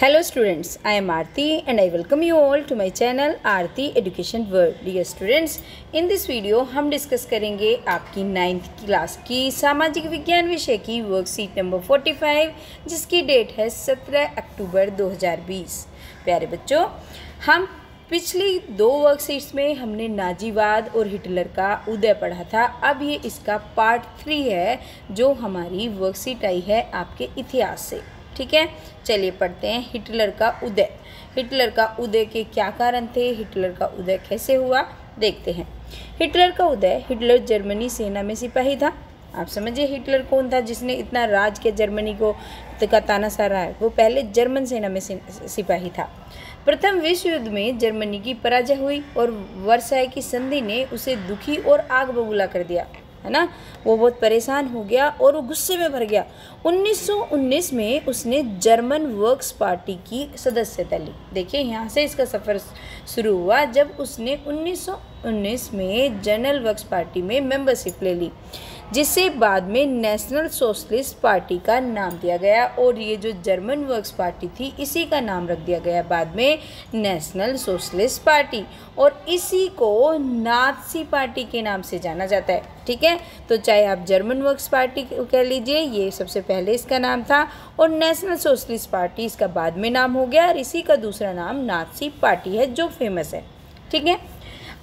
Hello students, I am Aarti and I welcome you all to my channel Aarti Education World. Dear students, in this video हम discuss करेंगे आपकी ninth class की सामाजिक विज्ञान विषय की वर्कशीट नंबर 45 जिसकी डेट है 17 अक्टूबर 2020। प्यारे बच्चों हम पिछली दो वर्कशीट्स में हमने नाजीवाद और हिटलर का उदय पढ़ा था अब ये इसका पार्ट थ्री है जो हमारी वर्कशीट आई है आपके इतिहास से ठीक है? चलिए पढ़ते हैं हिटलर का उदय। हिटलर का उदय के क्या कारण थे? हिटलर का उदय कैसे हुआ? देखते हैं। हिटलर का उदय हिटलर जर्मनी सेना में सिपाही था। आप समझिए हिटलर कौन था जिसने इतना राज के जर्मनी को का तानाशाह है? वो पहले जर्मन सेना में सिपाही था। प्रथम विश्व युद्ध में जर्मनी की पराजय हुई और वर्षाय की संधि ने उसे दुखी और आग बबूला कर दिया। है ना? वो बहुत परेशान हो गया और वो गुस्से में भर गया। 1919 में उसने जर्मन वर्क्स पार्टी की सदस्यता ली। देखिए, यहाँ से इसका सफ़र शुरू हुआ जब उसने 1919 में जनरल वर्क्स पार्टी में मेंबरशिप ले ली। जिसे बाद में नेशनल सोशलिस्ट पार्टी का नाम दिया गया और ये जो जर्मन वर्क्स पार्टी थी, इसी का नाम रख दिया गया बाद में नेशनल सोशलिस्ट पार्टी और इसी को नाथसी पार्टी के नाम से जाना जाता है, ठीक है? तो चाहे आप जर्मन वर्क्स पार्टी कह लीजिए, ये सबसे पहले इसका नाम था और नेशनल सोशलिस्ट पार्टी इसका बाद में नाम हो गया और इसी का दूसरा नाम नाथसी पार्टी है, जो फ़ेमस है, ठीक है?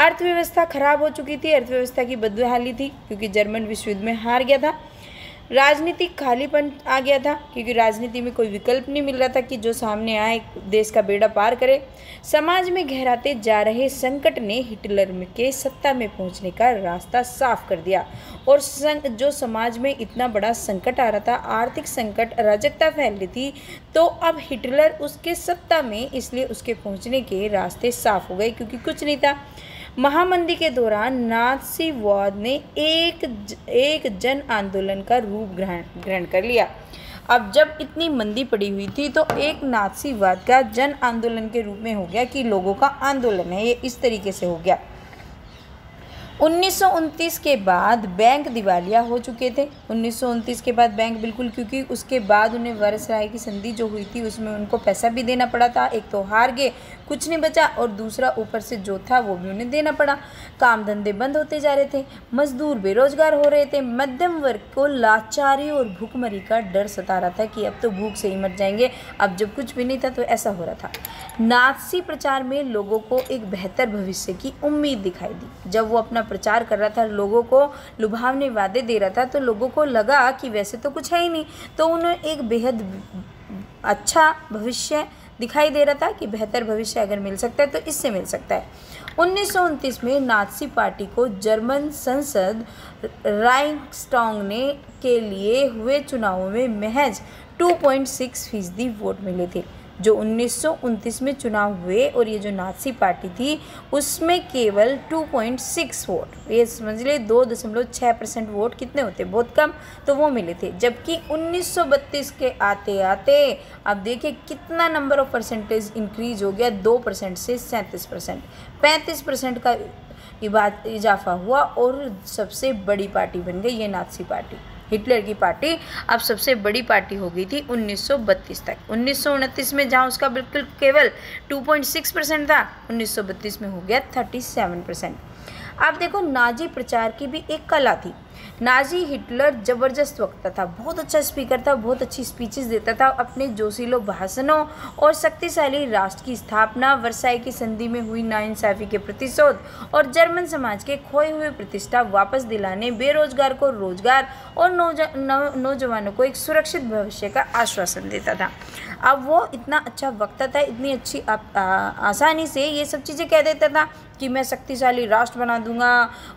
अर्थव्यवस्था खराब हो चुकी थी, अर्थव्यवस्था की बदहाली थी, क्योंकि जर्मन विश्व युद्ध में हार गया था। राजनीतिक खालीपन आ गया था, क्योंकि राजनीति में कोई विकल्प नहीं मिल रहा था कि जो सामने आए, देश का बेड़ा पार करे। समाज में गहराते जा रहे संकट ने हिटलर के सत्ता में पहुँचने का रास्ता साफ़ कर दिया। और जो समाज में इतना बड़ा संकट आ रहा था, आर्थिक संकट, अराजकता फैल रही थी तो अब हिटलर उसके सत्ता में, इसलिए उसके पहुँचने के रास्ते साफ़ हो गए, क्योंकि कुछ नहीं था। महामंदी के दौरान नाथसीवाद ने एक एक जन आंदोलन का रूप ग्रहण ग्रहण कर लिया। अब जब इतनी मंदी पड़ी हुई थी तो एक नाथसीवाद का जन आंदोलन के रूप में हो गया कि लोगों का आंदोलन है, ये इस तरीके से हो गया। उन्नीस के बाद बैंक दिवालिया हो चुके थे। उन्नीस के बाद बैंक बिल्कुल, क्योंकि उसके बाद उन्हें वर्ष राय की संधि जो हुई थी, उसमें उनको पैसा भी देना पड़ा था, एक तो हार गए कुछ नहीं बचा और दूसरा ऊपर से जो था वो भी उन्हें देना पड़ा। काम धंधे बंद होते जा रहे थे। मजदूर बेरोजगार हो रहे थे। मध्यम वर्ग को लाचारी और भूखमरी का डर सता रहा था कि अब तो भूख से ही मर जाएँगे। अब जब कुछ भी नहीं था तो ऐसा हो रहा था। नाथसी प्रचार में लोगों को एक बेहतर भविष्य की उम्मीद दिखाई दी। जब वो अपना प्रचार कर रहा था, लोगों को लुभावने वादे दे रहा था तो लोगों को लगा कि वैसे तो कुछ है ही नहीं। तो उन्हें एक बेहद अच्छा भविष्य दिखाई दे रहा था कि बेहतर भविष्य अगर मिल सकता है तो इससे मिल सकता है। उन्नीस सौ उनतीस में नाथसी पार्टी को जर्मन संसद राइंगस्टोंग ने के लिए हुए चुनावों में महज 2.6 फ़ीसदी वोट मिले थे। जो उन्नीस सौ उनतीस में चुनाव हुए और ये जो नाथसी पार्टी थी, उसमें केवल 2.6 वोट ये समझ लिए दो दशमलव छः परसेंट वोट कितने होते? बहुत कम तो वो मिले थे। जबकि 1932 के आते आते अब देखिए कितना नंबर ऑफ़ परसेंटेज इंक्रीज हो गया, दो परसेंट से सैंतीस परसेंट। पैंतीस परसेंट का इजाफा हुआ और सबसे बड़ी पार्टी बन गई ये नाथसी पार्टी। हिटलर की पार्टी अब सबसे बड़ी पार्टी हो गई थी 1932 तक। उन्नीस सौ उनतीस में जहाँ उसका बिल्कुल केवल 2.6 परसेंट था 1932 में हो गया 37 परसेंट। अब देखो नाजी प्रचार की भी एक कला थी। नाजी हिटलर ज़बरदस्त वक्ता था। बहुत अच्छा स्पीकर था बहुत अच्छी स्पीचेस देता था अपने जोशीलो भाषणों और शक्तिशाली राष्ट्र की स्थापना वर्षाई की संधि में हुई नाइंसाफ़ी के प्रतिशोध और जर्मन समाज के खोए हुए प्रतिष्ठा वापस दिलाने बेरोजगार को रोज़गार और नौजवानों को एक सुरक्षित भविष्य का आश्वासन देता था। अब वो इतना अच्छा वक्ता था इतनी अच्छी आ, आ, आसानी से ये सब चीज़ें कह देता था कि मैं शक्तिशाली राष्ट्र बना दूँगा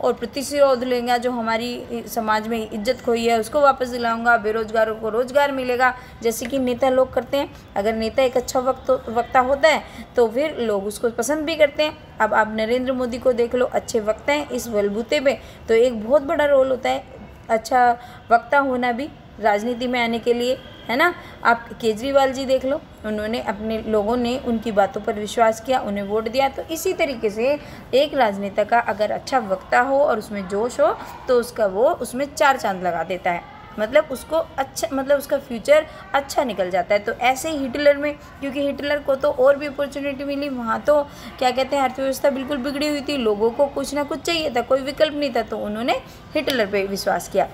और प्रतिशोध लेंगे जो हमारी समाज में इज़्ज़त खोई है, उसको वापस दिलाऊँगा, बेरोजगारों को रोज़गार मिलेगा, जैसे कि नेता लोग करते हैं। अगर नेता एक अच्छा वक्त, वक्ता होता है तो फिर लोग उसको पसंद भी करते हैं। अब आप नरेंद्र मोदी को देख लो, अच्छे वक्ता हैं इस बलबूते पे तो एक बहुत बड़ा रोल होता है अच्छा वक्ता होना भी। राजनीति में आने के लिए, है ना? आप केजरीवाल जी देख लो, उन्होंने अपने लोगों ने उनकी बातों पर विश्वास किया, उन्हें वोट दिया तो इसी तरीके से एक राजनेता का अगर अच्छा वक्ता हो और उसमें जोश हो तो उसका वो उसमें चार चाँद लगा देता है। मतलब उसको अच्छा मतलब उसका फ्यूचर अच्छा निकल जाता है। तो ऐसे ही हिटलर में, क्योंकि हिटलर को तो और भी अपॉर्चुनिटी मिली, वहाँ तो क्या कहते हैं, अर्थव्यवस्था बिल्कुल बिगड़ी हुई थी, लोगों को कुछ ना कुछ चाहिए था, कोई विकल्प नहीं था तो उन्होंने हिटलर पर विश्वास किया।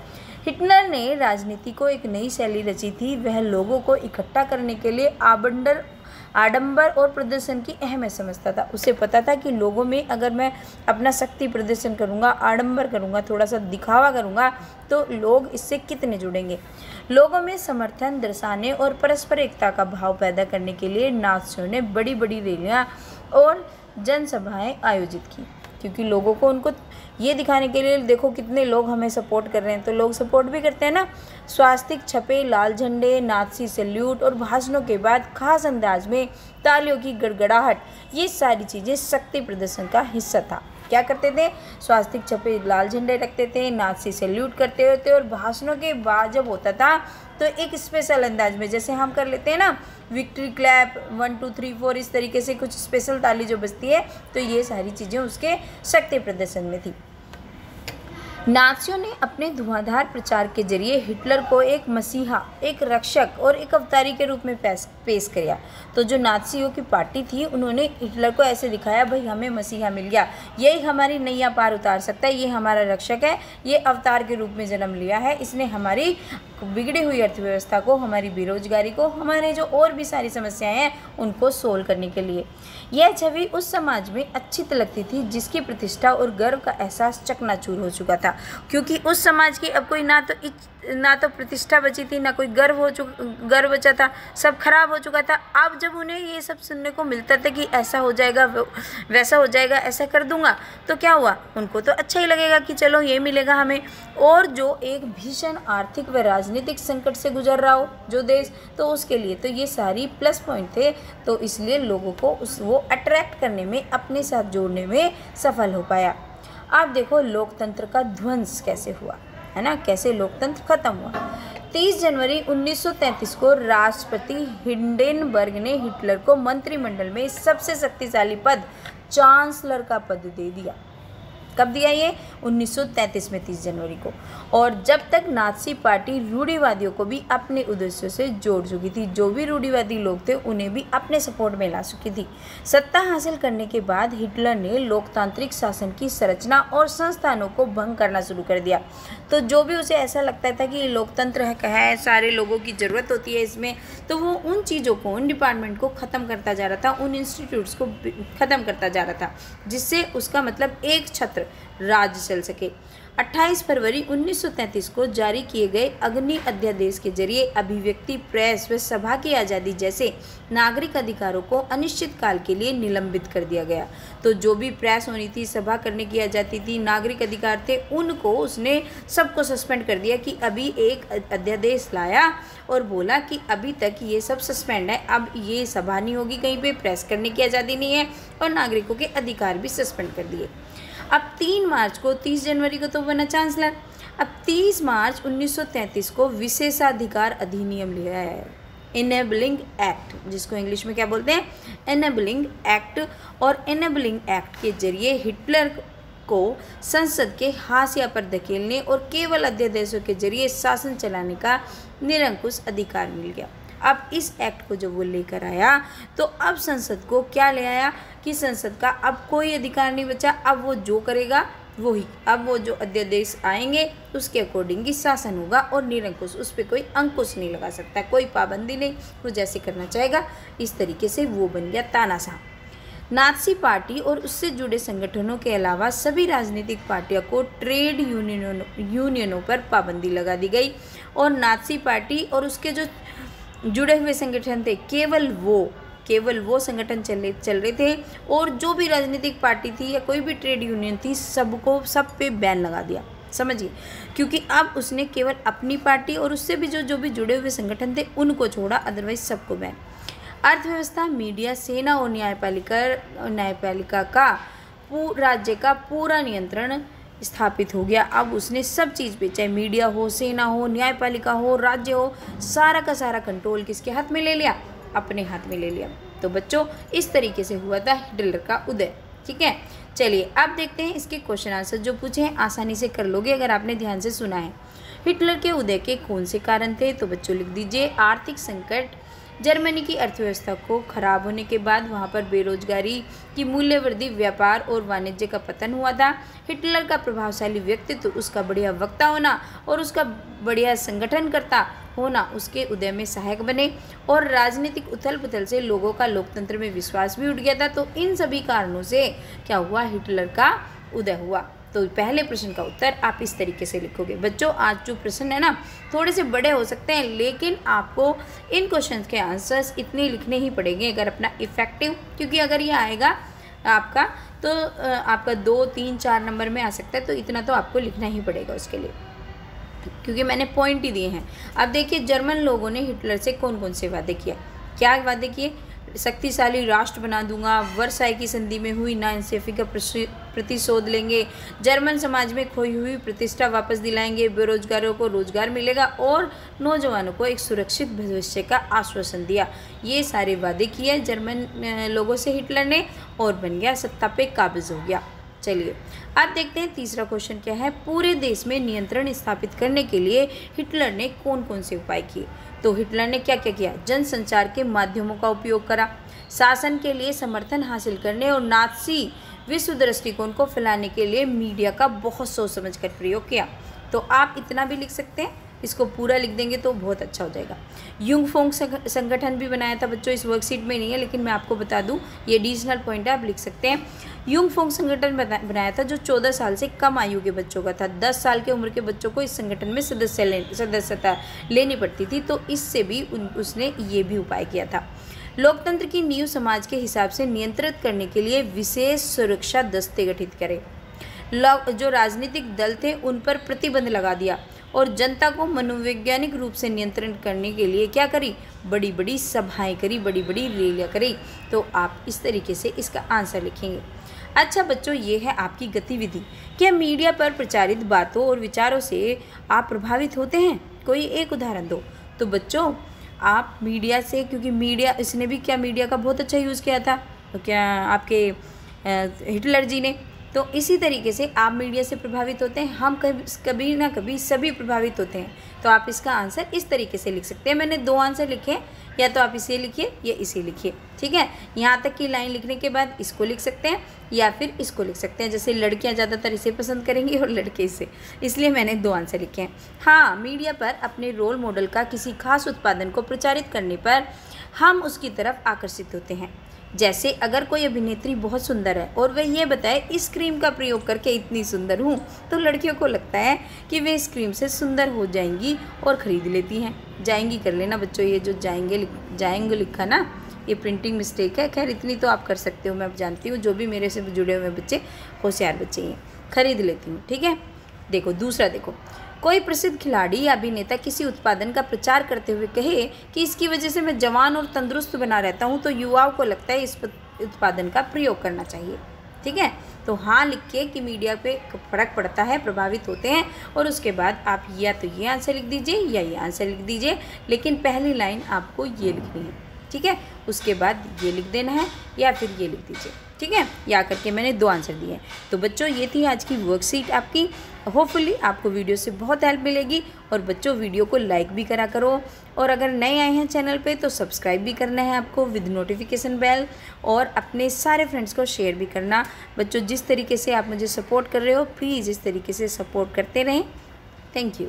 हिटलर ने राजनीति को एक नई शैली रची थी। वह लोगों को इकट्ठा करने के लिए आबंडर आडंबर और प्रदर्शन की अहमियत समझता था। उसे पता था कि लोगों में अगर मैं अपना शक्ति प्रदर्शन करूँगा, आडंबर करूँगा थोड़ा सा दिखावा करूँगा तो लोग इससे कितने जुड़ेंगे? लोगों में समर्थन दर्शाने और परस्पर एकता का भाव पैदा करने के लिए नाथसियों ने बड़ी बड़ी रैलियाँ और जनसभाएँ आयोजित की, क्योंकि लोगों को उनको ये दिखाने के लिए, देखो कितने लोग हमें सपोर्ट कर रहे हैं। तो लोग सपोर्ट भी करते हैं ना। स्वास्तिक छपे, लाल झंडे नाथसी सल्यूट और भाषणों के बाद खास अंदाज में तालियों की गड़गड़ाहट। ये सारी चीज़ें शक्ति प्रदर्शन का हिस्सा था। क्या करते थे? स्वास्तिक छपे लाल झंडे रखते थे नाथसी सैल्यूट करते होते और भाषणों के बाद जब होता था तो एक स्पेशल अंदाज में जैसे हम कर लेते हैं ना victory clap one two three four इस तरीके से कुछ स्पेशल ताली जो बजती है तो ये सारी चीज़ें उसके शक्ति प्रदर्शन में थी। नाजियों ने अपने धुआंधार प्रचार के ज़रिए हिटलर को एक मसीहा, एक रक्षक और एक अवतारी के रूप में पेश पेश किया। तो जो नाथियों की पार्टी थी, उन्होंने हिटलर को ऐसे दिखाया, भाई, हमें मसीहा मिल गया। यही हमारी नैया पार उतार सकता है, ये हमारा रक्षक है, ये अवतार के रूप में जन्म लिया है, इसने हमारी बिगड़ी हुई अर्थव्यवस्था को, हमारी बेरोजगारी को, हमारे जो और भी सारी समस्याएँ हैं, उनको सोल्व करने के लिए। यह छवि उस समाज में अच्छी लगती थी, जिसकी प्रतिष्ठा और गर्व का एहसास चकनाचूर हो चुका था। क्योंकि उस समाज की अब कोई ना तो ना तो प्रतिष्ठा बची थी, ना कोई गर्व हो चुका, गर्व बचा था, सब खराब हो चुका था। अब जब उन्हें ये सब सुनने को मिलता था कि ऐसा हो जाएगा वैसा हो जाएगा, ऐसा कर दूँगा तो क्या हुआ? उनको तो अच्छा ही लगेगा कि चलो ये मिलेगा हमें। और जो एक भीषण आर्थिक व राजनीतिक संकट से गुजर रहा हो, जो देश तो उसके लिए तो ये सारी प्लस पॉइंट थे तो इसलिए लोगों को उस, वो अट्रैक्ट करने में, अपने साथ जोड़ने में सफल हो पाया। आप देखो लोकतंत्र का ध्वंस कैसे हुआ। है ना? कैसे लोकतंत्र खत्म हुआ? 30 जनवरी 1933 को राष्ट्रपति हिंडेनबर्ग ने हिटलर को मंत्रिमंडल में सबसे शक्तिशाली पद, चांसलर का पद दे दिया। कब दिया ये? 1933 में 30 जनवरी को। और जब तक नाथसी पार्टी रूढ़ीवादियों को भी अपने उद्देश्यों से जोड़ चुकी थी, जो भी रूढ़ीवादी लोग थे, उन्हें भी अपने सपोर्ट में ला चुकी थी। सत्ता हासिल करने के बाद हिटलर ने लोकतांत्रिक शासन की संरचना और संस्थानों को भंग करना शुरू कर दिया। तो जो भी उसे ऐसा लगता था कि लोकतंत्र है सारे लोगों की ज़रूरत होती है इसमें तो वो उन चीज़ों को, उन डिपार्टमेंट को ख़त्म करता जा रहा था, उन इंस्टीट्यूट्स को ख़त्म करता जा रहा था, जिससे उसका मतलब एक छत्र राज्य चल सके। 28 फरवरी 1933 को जारी किए गए अग्नि अध्यादेश के ज़रिए अभिव्यक्ति प्रेस व सभा की आज़ादी जैसे नागरिक अधिकारों को अनिश्चित काल के लिए निलंबित कर दिया गया। तो जो भी प्रेस होनी थी सभा करने की आज़ादी थी, नागरिक अधिकार थे, उनको उसने सबको सस्पेंड कर दिया कि अभी एक अध्यादेश लाया और बोला कि अभी तक ये सब सस्पेंड है, अब ये सभा नहीं होगी कहीं पर प्रेस करने की आज़ादी नहीं है और नागरिकों के अधिकार भी सस्पेंड कर दिए। अब तीन मार्च को, तीस जनवरी को तो बना चांसलर। अब तीस मार्च 1933 को विशेषाधिकार अधिनियम लिया है। इनेबलिंग एक्ट जिसको इंग्लिश में क्या बोलते हैं? इनेबलिंग एक्ट और इनेबलिंग एक्ट के ज़रिए हिटलर को संसद के हाशिया पर धकेलने और केवल अध्यादेशों के ज़रिए शासन चलाने का निरंकुश अधिकार मिल गया। अब इस एक्ट को जब वो लेकर आया तो अब संसद को क्या ले आया कि संसद का अब कोई अधिकार नहीं बचा, अब वो जो करेगा वही। अब वो जो अध्यादेश आएँगे, उसके अकॉर्डिंग ही शासन होगा और निरंकुश, उस पर कोई अंकुश नहीं लगा सकता, कोई पाबंदी नहीं। वो जैसे करना चाहेगा, इस तरीके से वो बन गया तानाशाह। नाथसी पार्टी और उससे जुड़े संगठनों के अलावा सभी राजनीतिक पार्टियों को ट्रेड यूनियनों यूनियनों पर पाबंदी लगा दी गई और नाथसी पार्टी और उसके जो जुड़े हुए संगठन थे, केवल वो केवल वो संगठन चल चल रहे थे और जो भी राजनीतिक पार्टी थी या कोई भी ट्रेड यूनियन थी, सबको, सब पे बैन लगा दिया। समझिए? क्योंकि अब उसने केवल अपनी पार्टी और उससे भी जो जो भी जुड़े हुए संगठन थे, उनको छोड़ा अदरवाइज़ सबको बैन अर्थव्यवस्था मीडिया सेना और न्यायपालिका न्यायपालिका का राज्य का पूरा नियंत्रण स्थापित हो गया। अब उसने सब चीज़ पे, चाहे मीडिया हो, सेना हो, न्यायपालिका हो, राज्य हो, सारा का सारा कंट्रोल किसके हाथ में ले लिया? अपने हाथ में ले लिया। तो बच्चों, इस तरीके से हुआ था हिटलर का उदय। ठीक है? चलिए, अब देखते हैं इसके क्वेश्चन आंसर जो पूछे हैं। आसानी से कर लोगे अगर आपने ध्यान से सुना है। हिटलर के उदय के कौन से कारण थे? तो बच्चों, लिख दीजिए। आर्थिक संकट जर्मनी की अर्थव्यवस्था को खराब होने के बाद वहाँ पर बेरोजगारी की मूल्य वृद्धि व्यापार और वाणिज्य का पतन हुआ था। हिटलर का प्रभावशाली व्यक्तित्व, उसका बढ़िया वक्ता होना और उसका बढ़िया संगठन करता होना उसके उदय में सहायक बने और राजनीतिक उथल पुथल से लोगों का लोकतंत्र में विश्वास भी उठ गया था। तो इन सभी कारणों से क्या हुआ? हिटलर का उदय हुआ। तो पहले प्रश्न का उत्तर आप इस तरीके से लिखोगे। बच्चों, आज जो प्रश्न है ना, थोड़े से बड़े हो सकते हैं, लेकिन आपको इन क्वेश्चन के आंसर्स इतने लिखने ही पड़ेंगे अगर अपना इफ़ेक्टिव क्योंकि अगर ये आएगा आपका तो आपका दो, तीन, चार नंबर में आ सकता है तो इतना तो आपको लिखना ही पड़ेगा उसके लिए। क्योंकि मैंने पॉइंट ही दिए हैं। अब देखिए, जर्मन लोगों ने हिटलर से कौन कौन से वादे किए? क्या वादे किए? शक्तिशाली राष्ट्र बना दूँगा। वर्षाई की संधि में हुई ना नाइंसाफ़ी का प्रतिशोध लेंगे। जर्मन समाज में खोई हुई प्रतिष्ठा वापस दिलाएँगे। बेरोजगारों को रोज़गार मिलेगा और नौजवानों को एक सुरक्षित भविष्य का आश्वासन दिया। ये सारे वादे किए जर्मन लोगों से हिटलर ने और बन गया, सत्ता पे काबिज हो गया। चलिए, अब देखते हैं तीसरा क्वेश्चन क्या है। पूरे देश में नियंत्रण स्थापित करने के लिए हिटलर ने कौन कौन से उपाय किए? तो हिटलर ने क्या क्या? किया जनसंचार के माध्यमों का उपयोग करा। शासन के लिए समर्थन हासिल करने और नाथसी विश्व दृष्टिकोण को फैलाने के लिए मीडिया का बहुत सोच समझ कर प्रयोग किया। तो आप इतना भी लिख सकते हैं। इसको पूरा लिख देंगे तो बहुत अच्छा हो जाएगा। युंग फोंग संगठन भी बनाया था बच्चों, इस वर्कशीट में नहीं है, लेकिन मैं आपको बता दूँ, ये एडिशनल पॉइंट है, आप लिख सकते हैं। युंग फोंग संगठन बनाया था जो चौदह साल से कम आयु के बच्चों का था। दस साल के उम्र के बच्चों को इस संगठन में सदस्य सदस्यता लेनी पड़ती थी तो इससे भी उन, उसने ये भी उपाय किया था। लोकतंत्र की नींव समाज के हिसाब से नियंत्रित करने के लिए विशेष सुरक्षा दस्ते गठित करे। जो राजनीतिक दल थे उन पर प्रतिबंध लगा दिया और जनता को मनोवैज्ञानिक रूप से नियंत्रण करने के लिए क्या करी? बड़ी बड़ी सभाएँ करी बड़ी बड़ी रैलियाँ करी। तो आप इस तरीके से इसका आंसर लिखेंगे। अच्छा बच्चों, ये है आपकी गतिविधि। क्या मीडिया पर प्रचारित बातों और विचारों से आप प्रभावित होते हैं? कोई एक उदाहरण दो। तो बच्चों, आप मीडिया से, क्योंकि मीडिया, इसने भी क्या मीडिया का बहुत अच्छा यूज़ किया था? तो क्या आपके हिटलर जी ने? तो इसी तरीके से आप मीडिया से प्रभावित होते हैं। हम कभी कभी ना कभी सभी प्रभावित होते हैं। तो आप इसका आंसर इस तरीके से लिख सकते हैं। मैंने दो आंसर लिखे या तो आप इसे लिखिए या इसे लिखिए, ठीक है? यहाँ तक की लाइन लिखने के बाद इसको लिख सकते हैं या फिर इसको लिख सकते हैं। जैसे लड़कियाँ ज़्यादातर इसे पसंद करेंगी और लड़के इसे। इसलिए मैंने दो आंसर लिखे हैं। हाँ मीडिया पर अपने रोल मॉडल का किसी खास उत्पादन को प्रचारित करने पर हम उसकी तरफ़ आकर्षित होते हैं। जैसे अगर कोई अभिनेत्री बहुत सुंदर है और वह ये बताए, इस क्रीम का प्रयोग करके इतनी सुंदर हूँ तो लड़कियों को लगता है कि वे इस क्रीम से सुंदर हो जाएँगी और ख़रीद लेती हैं। जाएँगी कर लेना बच्चों, ये जो जाएँगे जाएँगे लिखा ना, ये प्रिंटिंग मिस्टेक है। खैर, इतनी तो आप कर सकते हो, मैं अब जानती हूँ, जो भी मेरे से जुड़े हुए बच्चे, होशियार बच्चे हैं, खरीद लेती हूँ, ठीक है? देखो, दूसरा देखो कोई प्रसिद्ध खिलाड़ी या अभिनेता किसी उत्पादन का प्रचार करते हुए कहे कि इसकी वजह से मैं जवान और तंदुरुस्त बना रहता हूँ तो युवाओं को लगता है इस उत्पादन का प्रयोग करना चाहिए। ठीक है? तो हाँ लिख के कि मीडिया पे फ़र्क पड़ता है, प्रभावित होते हैं, और उसके बाद आप या तो ये आंसर लिख दीजिए या ये आंसर लिख दीजिए, लेकिन पहली लाइन आपको ये लिखनी है। ठीक है? उसके बाद ये लिख देना है या फिर ये लिख दीजिए। ठीक है? या करके मैंने दो आंसर दिए हैं। तो बच्चों, ये थी आज की वर्कशीट आपकी। होपफुली आपको वीडियो से बहुत हेल्प मिलेगी और बच्चों वीडियो को लाइक भी करा करो। और अगर नए आए हैं चैनल पे तो सब्सक्राइब भी करना है आपको विद नोटिफिकेशन बेल और अपने सारे फ्रेंड्स को शेयर भी करना। बच्चों, जिस तरीके से आप मुझे सपोर्ट कर रहे हो प्लीज़ इस तरीके से सपोर्ट करते रहें। Thank you